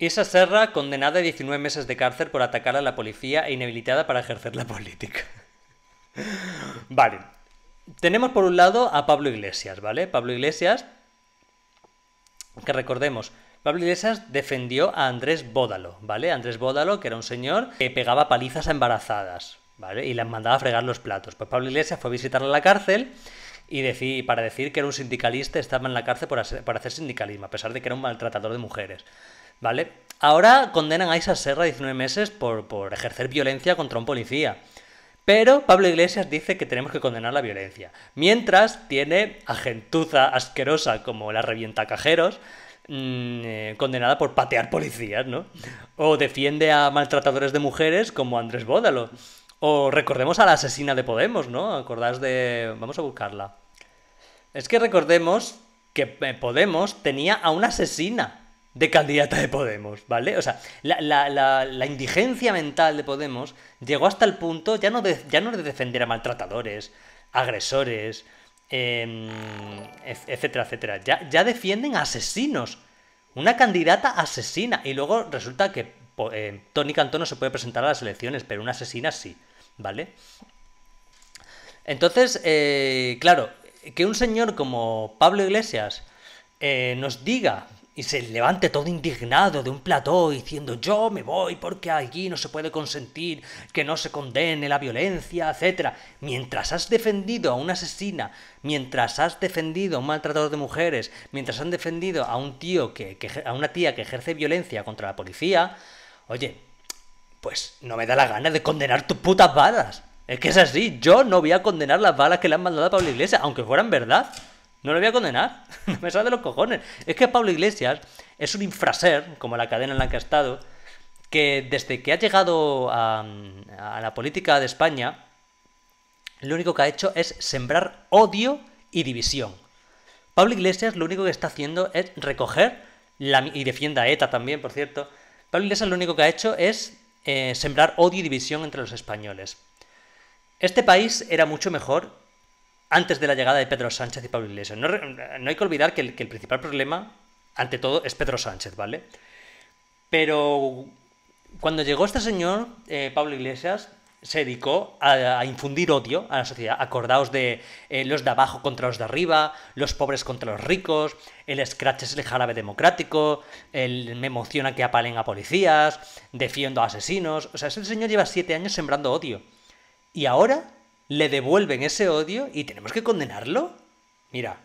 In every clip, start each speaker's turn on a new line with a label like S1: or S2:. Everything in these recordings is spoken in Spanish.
S1: Isa Serra, condenada a 19 meses de cárcel por atacar a la policía e inhabilitada para ejercer la política. vale. Tenemos por un lado a Pablo Iglesias, ¿vale? Pablo Iglesias, que recordemos, Pablo Iglesias defendió a Andrés Bódalo, ¿vale? Andrés Bódalo, que era un señor que pegaba palizas a embarazadas, ¿vale? Y las mandaba a fregar los platos. Pues Pablo Iglesias fue a visitarle a la cárcel y para decir que era un sindicalista estaba en la cárcel por por hacer sindicalismo, a pesar de que era un maltratador de mujeres. ¿Vale? Ahora condenan a Isa Serra a 19 meses por, por ejercer violencia contra un policía. Pero Pablo Iglesias dice que tenemos que condenar la violencia. Mientras tiene a gentuza asquerosa como la revienta cajeros, mm, eh, condenada por patear policías, ¿no? O defiende a maltratadores de mujeres como Andrés Bódalo. O recordemos a la asesina de Podemos, ¿no? ¿Acordás de...? Vamos a buscarla. Es que recordemos que eh, Podemos tenía a una asesina de candidata de Podemos, ¿vale? O sea, la, indigencia mental de Podemos llegó hasta el punto ya no de, ya no de defender a maltratadores, agresores, em, etcétera, etcétera. Ya, ya defienden a asesinos. Una candidata asesina. Y luego resulta que eh, Tony Cantón no se puede presentar a las elecciones, pero una asesina sí, ¿vale? Entonces, eh, claro, que un señor como Pablo Iglesias eh, nos diga y se levante todo indignado de un plató diciendo yo me voy porque aquí no se puede consentir que no se condene la violencia, etc. Mientras has defendido a una asesina, mientras has defendido a un maltratador de mujeres, mientras han defendido a un tío que, a una tía que ejerce violencia contra la policía, oye, pues no me da la gana de condenar tus putas balas. Es que es así, yo no voy a condenar las balas que le han mandado a Pablo Iglesias, aunque fueran verdad. No lo voy a condenar. No me sale de los cojones. Es que Pablo Iglesias es un infraser, como la cadena en la que ha estado, que desde que ha llegado a, la política de España, lo único que ha hecho es sembrar odio y división. Pablo Iglesias lo único que está haciendo es recoger, y defienda a ETA también, por cierto, Pablo Iglesias lo único que ha hecho es eh, sembrar odio y división entre los españoles. Este país era mucho mejor antes de la llegada de Pedro Sánchez y Pablo Iglesias. No, hay que olvidar que el, principal problema, ante todo, es Pedro Sánchez, ¿vale? Pero cuando llegó este señor, eh, Pablo Iglesias, se dedicó a, infundir odio a la sociedad. Acordaos de eh, los de abajo contra los de arriba, los pobres contra los ricos, el scratch es el jarabe democrático, el me emociona que apalen a policías, defiendo a asesinos. O sea, ese señor lleva siete años sembrando odio. Y ahora le devuelven ese odio y tenemos que condenarlo. Mira,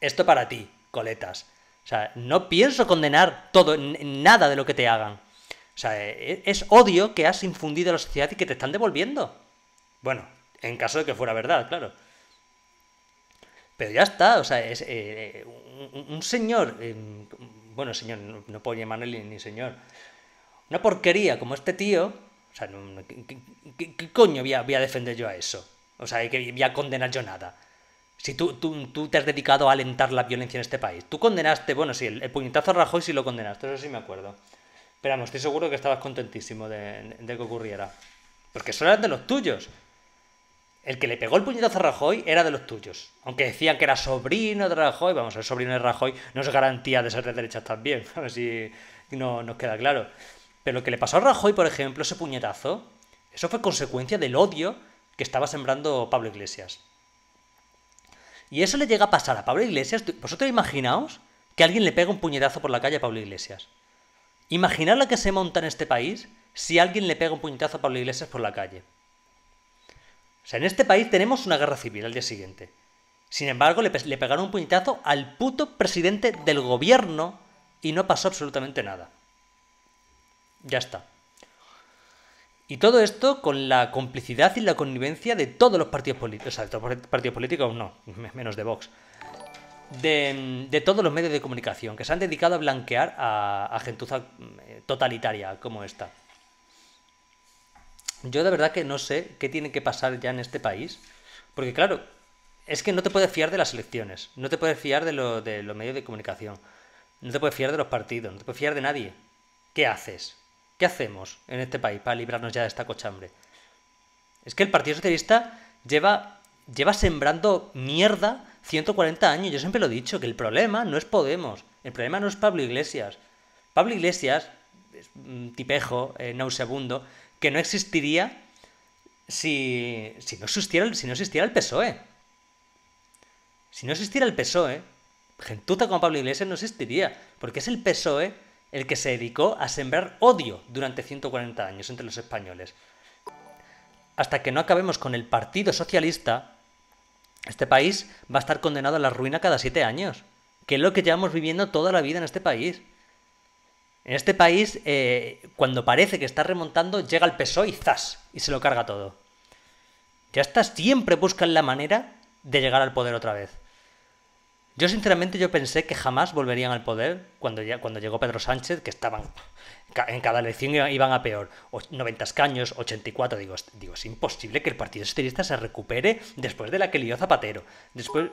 S1: esto para ti, coletas. O sea, no pienso condenar todo, nada de lo que te hagan. O sea, e, es odio que has infundido a la sociedad y que te están devolviendo. Bueno, en caso de que fuera verdad, claro. Pero ya está, o sea, es eh, un, señor, em, bueno, señor, no, puedo llamarle ni señor, una porquería como este tío, o sea, ¿qué, coño voy a defender yo a eso? O sea, que voy a condenar yo nada. Si tú, tú, te has dedicado a alentar la violencia en este país. Tú condenaste, bueno, sí, el, puñetazo a Rajoy sí lo condenaste, eso sí me acuerdo. Pero vamos, estoy seguro que estabas contentísimo de, que ocurriera. Porque eso era de los tuyos. El que le pegó el puñetazo a Rajoy era de los tuyos. Aunque decían que era sobrino de Rajoy, vamos, el sobrino de Rajoy no es garantía de ser de derechas también. A ver si no nos queda claro. Pero lo que le pasó a Rajoy, por ejemplo, ese puñetazo, eso fue consecuencia del odio que estaba sembrando Pablo Iglesias. Y eso le llega a pasar a Pablo Iglesias. ¿Vosotros imaginaos que alguien le pega un puñetazo por la calle a Pablo Iglesias? Imaginad lo que se monta en este país si alguien le pega un puñetazo a Pablo Iglesias por la calle. O sea, en este país tenemos una guerra civil al día siguiente. Sin embargo, le, le pegaron un puñetazo al puto presidente del gobierno y no pasó absolutamente nada. Ya está. Y todo esto con la complicidad y la connivencia de todos los partidos políticos, o sea, de todos los partidos políticos no, menos de Vox, de, todos los medios de comunicación que se han dedicado a blanquear a, a gentuza eh, totalitaria como esta. Yo de verdad que no sé qué tiene que pasar ya en este país, porque claro, es que no te puedes fiar de las elecciones, no te puedes fiar de, de los medios de comunicación, no te puedes fiar de los partidos, no te puedes fiar de nadie. ¿Qué haces? ¿Qué hacemos en este país para librarnos ya de esta cochambre? Es que el Partido Socialista lleva, lleva sembrando mierda 140 años. Yo siempre lo he dicho, que el problema no es Podemos, el problema no es Pablo Iglesias. Pablo Iglesias un tipejo eh, nauseabundo que no existiría si, si, no existiera, si no existiera el PSOE. Si no existiera el PSOE, gentuta como Pablo Iglesias no existiría, porque es el PSOE el que se dedicó a sembrar odio durante 140 años entre los españoles. Hasta que no acabemos con el Partido Socialista, este país va a estar condenado a la ruina cada siete años, que es lo que llevamos viviendo toda la vida en este país. En este país, eh, cuando parece que está remontando, llega el PSOE y ¡zas! y se lo carga todo. Ya está, siempre buscan la manera de llegar al poder otra vez. Yo sinceramente yo pensé que jamás volverían al poder cuando, ya, cuando llegó Pedro Sánchez, que estaban en cada elección iban a peor. 90 escaños, 84, digo, digo, es imposible que el Partido Socialista se recupere después de la que lió Zapatero. Después...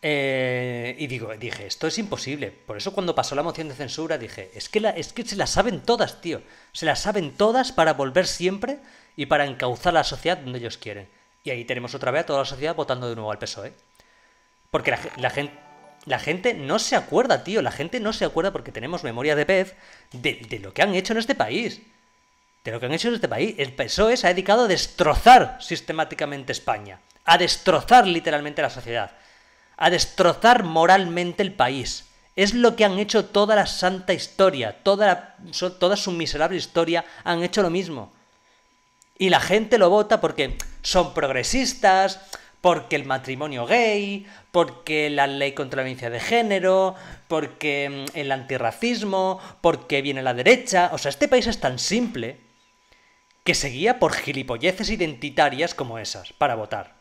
S1: Eh, y digo, dije, esto es imposible. Por eso cuando pasó la moción de censura dije, es que, la, es que se la saben todas, tío. Se las saben todas para volver siempre y para encauzar la sociedad donde ellos quieren. Y ahí tenemos otra vez a toda la sociedad votando de nuevo al PSOE. Porque la, gente, la gente no se acuerda, tío. La gente no se acuerda porque tenemos memoria de pez de, lo que han hecho en este país. De lo que han hecho en este país. El PSOE se ha dedicado a destrozar sistemáticamente España. A destrozar literalmente la sociedad. A destrozar moralmente el país. Es lo que han hecho toda la santa historia. Toda, toda su miserable historia han hecho lo mismo. Y la gente lo vota porque son progresistas, porque el matrimonio gay, porque la ley contra la violencia de género, porque mm, el antirracismo, porque viene la derecha. O sea, este país es tan simple que se guía por gilipolleces identitarias como esas para votar.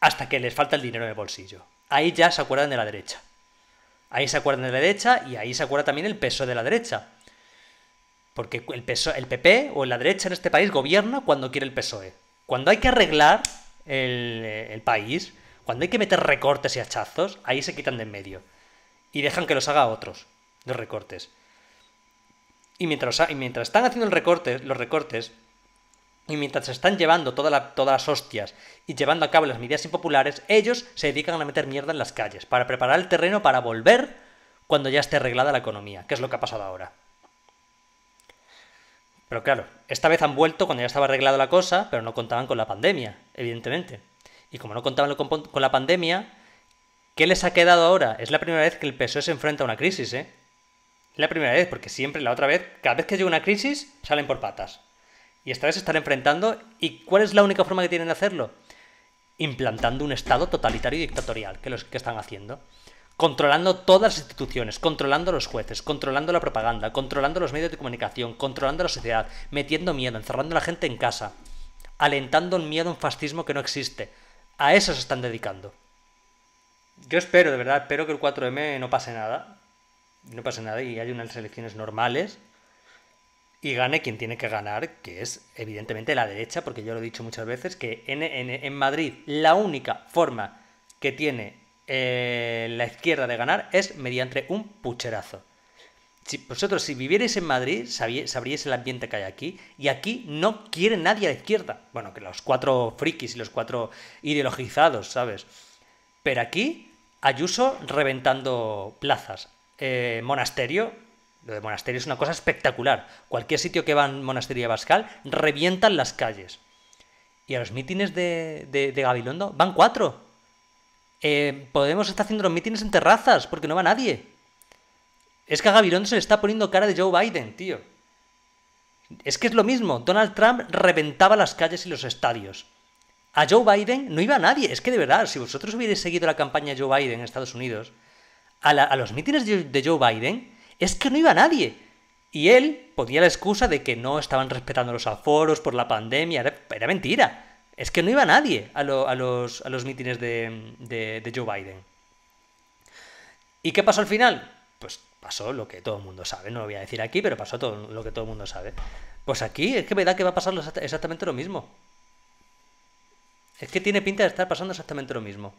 S1: Hasta que les falta el dinero en el bolsillo. Ahí ya se acuerdan de la derecha. Ahí se acuerdan de la derecha y ahí se acuerda también el peso de la derecha. Porque el, peso, el PP o la derecha en este país gobierna cuando quiere el PSOE. Cuando hay que arreglar eh, el, país, cuando hay que meter recortes y hachazos, ahí se quitan de en medio. Y dejan que los haga otros, los recortes. Y mientras, y mientras están haciendo el recorte, los recortes, y mientras se están llevando todas las hostias y llevando a cabo las medidas impopulares, ellos se dedican a meter mierda en las calles, para preparar el terreno para volver cuando ya esté arreglada la economía, que es lo que ha pasado ahora. Pero claro, esta vez han vuelto cuando ya estaba arreglada la cosa, pero no contaban con la pandemia, evidentemente. Y como no contaban con, la pandemia, ¿qué les ha quedado ahora? Es la primera vez que el PSOE se enfrenta a una crisis, ¿eh? La primera vez, porque siempre, la otra vez, cada vez que llega una crisis, salen por patas. Y esta vez se están enfrentando. ¿Y cuál es la única forma que tienen de hacerlo? Implantando un Estado totalitario y dictatorial, que es lo que están haciendo controlando todas las instituciones, controlando los jueces, controlando la propaganda, controlando los medios de comunicación, controlando la sociedad, metiendo miedo, encerrando a la gente en casa, alentando un miedo, un fascismo que no existe. A eso se están dedicando. Yo espero, de verdad, espero que el 4M no pase nada. No pase nada y haya unas elecciones normales y gane quien tiene que ganar, que es evidentemente la derecha, porque yo lo he dicho muchas veces, que en Madrid la única forma que tiene eh, la izquierda de ganar es mediante un pucherazo. Si vosotros, si vivierais en Madrid, sabríais el ambiente que hay aquí. Y aquí no quiere nadie a la izquierda. Bueno, que los cuatro frikis y los cuatro ideologizados, ¿sabes? Pero aquí, Ayuso reventando plazas. Eh, monasterio, lo de monasterio es una cosa espectacular. Cualquier sitio que va en Monasterio Bascal, revientan las calles. Y a los mítines de, de, de Gabilondo van cuatro. Eh, Podemos estar haciendo los mítines en terrazas porque no va nadie. Es que a Gabilondo se le está poniendo cara de Joe Biden, tío. Es que es lo mismo. Donald Trump reventaba las calles y los estadios. A Joe Biden no iba nadie. Es que de verdad, si vosotros hubierais seguido la campaña de Joe Biden en Estados Unidos, a, los mítines de Joe Biden, es que no iba nadie. Y él ponía la excusa de que no estaban respetando los aforos por la pandemia. era mentira. Es que no iba nadie a, los, a los mítines de, de, Joe Biden. ¿Y qué pasó al final? Pues pasó lo que todo el mundo sabe, no lo voy a decir aquí, pero pasó todo lo que todo el mundo sabe. Pues aquí es que me da que va a pasar exactamente lo mismo. Es que tiene pinta de estar pasando exactamente lo mismo.